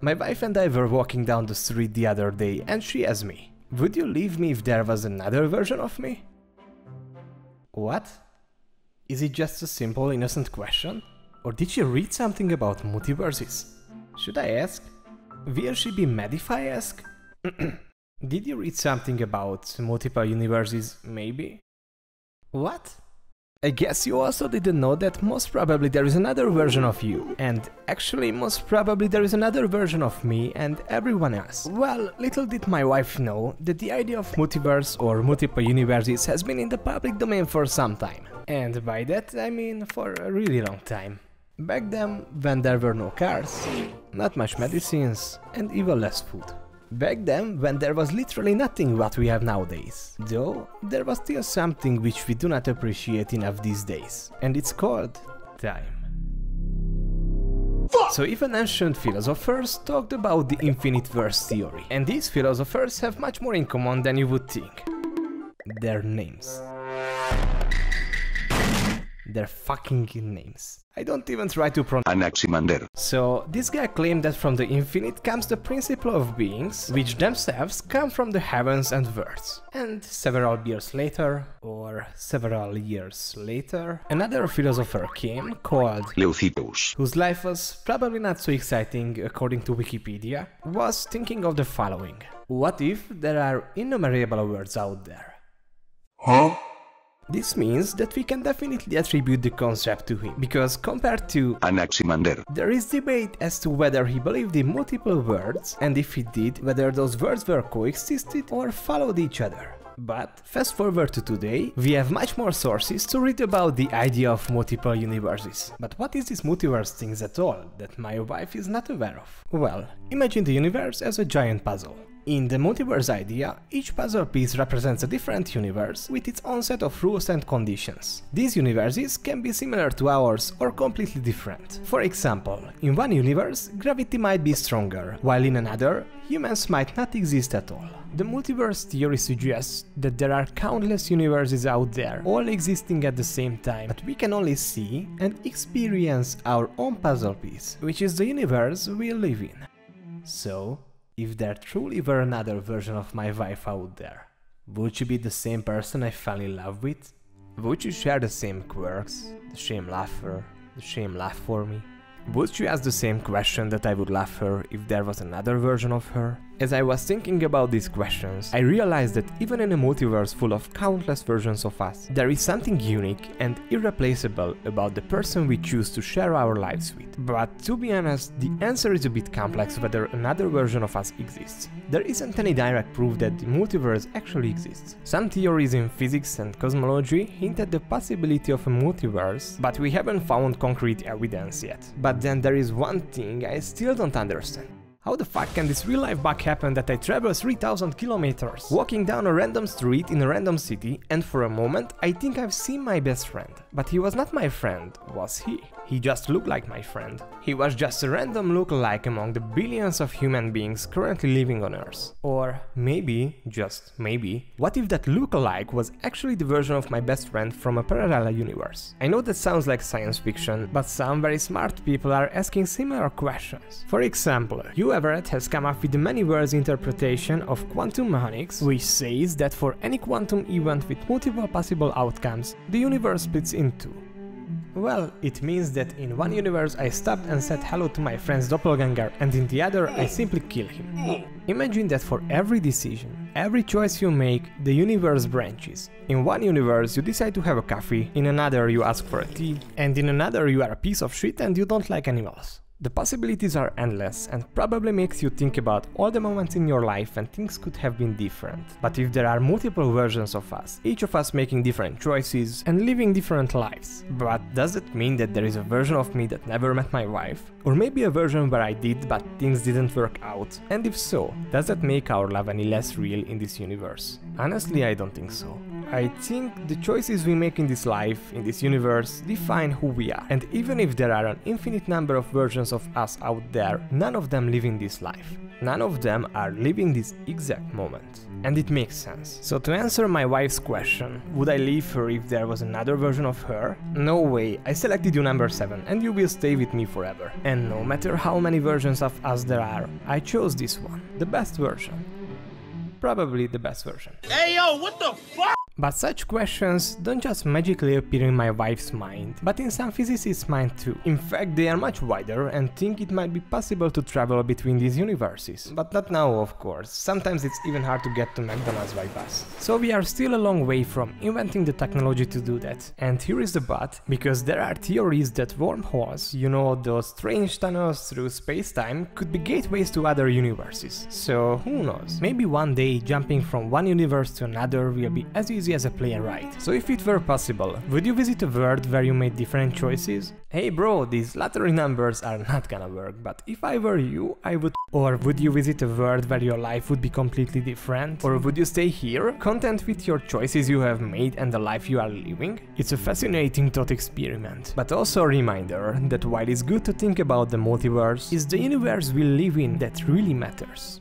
My wife and I were walking down the street the other day and she asked me, would you leave me if there was another version of me? What? Is it just a simple innocent question? Or did she read something about multiverses? Should I ask? Will she be mad if I ask? did you read something about multiple universes, maybe? What? I guess you also didn't know that most probably there is another version of you, and actually most probably there is another version of me and everyone else. Well, little did my wife know that the idea of multiverse or multiple universes has been in the public domain for some time. And by that I mean for a really long time. Back then, when there were no cars, not much medicines, and even less food. Back then, when there was literally nothing what we have nowadays. Though, there was still something which we do not appreciate enough these days. And it's called time. So even ancient philosophers talked about the infinite verse theory. And these philosophers have much more in common than you would think. Their names their fucking names. I don't even try to pronounce Anaximander. So, this guy claimed that from the infinite comes the principle of beings, which themselves come from the heavens and worlds. And several years later, or several years later, another philosopher came called Leucippus, whose life was probably not so exciting according to Wikipedia, was thinking of the following. What if there are innumerable words out there? Huh? This means that we can definitely attribute the concept to him, because compared to Anaximander, there is debate as to whether he believed in multiple words, and if he did, whether those words were coexisted or followed each other. But fast forward to today, we have much more sources to read about the idea of multiple universes. But what is this multiverse things at all that my wife is not aware of? Well, imagine the universe as a giant puzzle. In the multiverse idea, each puzzle piece represents a different universe with its own set of rules and conditions. These universes can be similar to ours or completely different. For example, in one universe, gravity might be stronger, while in another, humans might not exist at all. The multiverse theory suggests that there are countless universes out there, all existing at the same time, but we can only see and experience our own puzzle piece, which is the universe we live in. So, if there truly were another version of my wife out there, would she be the same person I fell in love with? Would you share the same quirks, the same laughter, the same laugh for me? Would she ask the same question that I would laugh her if there was another version of her? As I was thinking about these questions, I realized that even in a multiverse full of countless versions of us, there is something unique and irreplaceable about the person we choose to share our lives with. But to be honest, the answer is a bit complex whether another version of us exists. There isn't any direct proof that the multiverse actually exists. Some theories in physics and cosmology hint at the possibility of a multiverse, but we haven't found concrete evidence yet. But then there is one thing I still don't understand. How the fuck can this real life bug happen that I travel 3000 kilometers, walking down a random street in a random city and for a moment I think I've seen my best friend. But he was not my friend, was he? He just looked like my friend. He was just a random lookalike among the billions of human beings currently living on Earth. Or maybe, just maybe, what if that lookalike was actually the version of my best friend from a parallel universe? I know that sounds like science fiction, but some very smart people are asking similar questions. For example, Hugh Everett has come up with many worlds interpretation of quantum mechanics, which says that for any quantum event with multiple possible outcomes, the universe splits in two. Well, it means that in one universe I stopped and said hello to my friend's doppelganger and in the other I simply kill him. Imagine that for every decision, every choice you make, the universe branches. In one universe you decide to have a coffee, in another you ask for a tea, and in another you are a piece of shit and you don't like animals. The possibilities are endless and probably makes you think about all the moments in your life when things could have been different. But if there are multiple versions of us, each of us making different choices and living different lives, but does it mean that there is a version of me that never met my wife? Or maybe a version where I did but things didn't work out? And if so, does that make our love any less real in this universe? Honestly, I don't think so. I think the choices we make in this life, in this universe, define who we are. And even if there are an infinite number of versions of us out there, none of them live in this life. None of them are living this exact moment. And it makes sense. So to answer my wife's question, would I leave her if there was another version of her? No way, I selected you number 7 and you will stay with me forever. And no matter how many versions of us there are, I chose this one, the best version. Probably the best version. Hey yo, what the fuck? But such questions don't just magically appear in my wife's mind, but in some physicists' mind too. In fact, they are much wider and think it might be possible to travel between these universes. But not now, of course. Sometimes it's even hard to get to McDonald's by bus. So we are still a long way from inventing the technology to do that. And here is the but, because there are theories that wormholes, you know, those strange tunnels through space-time, could be gateways to other universes. So who knows? Maybe one day jumping from one universe to another will be as easy as a player right. So if it were possible, would you visit a world where you made different choices? Hey bro, these lottery numbers are not gonna work, but if I were you, I would... Or would you visit a world where your life would be completely different? Or would you stay here, content with your choices you have made and the life you are living? It's a fascinating thought experiment, but also a reminder that while it's good to think about the multiverse, it's the universe we live in that really matters.